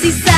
Si sabes